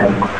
Amen.